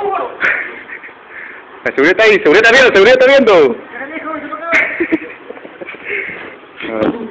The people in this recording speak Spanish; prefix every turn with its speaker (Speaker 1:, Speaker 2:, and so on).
Speaker 1: La seguridad está ahí, seguridad está viendo, seguridad está viendo.